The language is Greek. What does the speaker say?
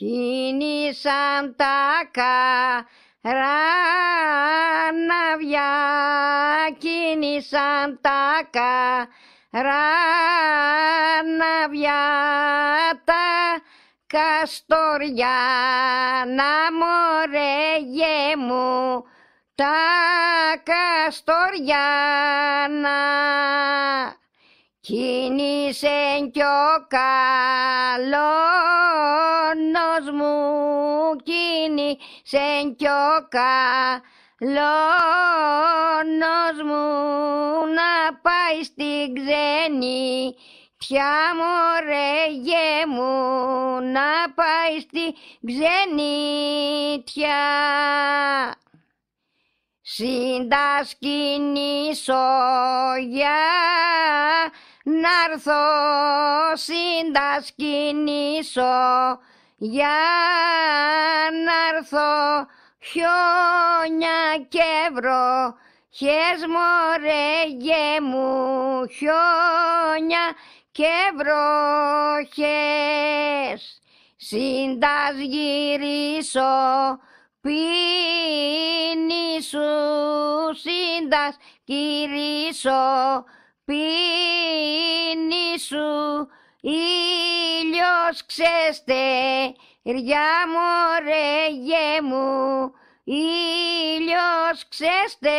κίνησαν τα καραναβιά, κίνησαν τα καραναβιά, τα καστοριά, να μωρέ μου, τα καστοριάνα κίνησε κι ο καλόνος μου κίνησε κι ο καλόνος μου να πάει στην ξένη Τιά μωρέ μου να πάει στη ξενιτιά συντασκηνήσω για να'ρθω συντασκηνήσω για να'ρθω χιόνια και βρω χες μωρέ μου χιόνια και βροχές συντασγυρίσω πίνει σου σύντας κηρύσω πίνει σου ήλιος ξεστεριά μωρέ γε μου. Ήλιος ξεστεριά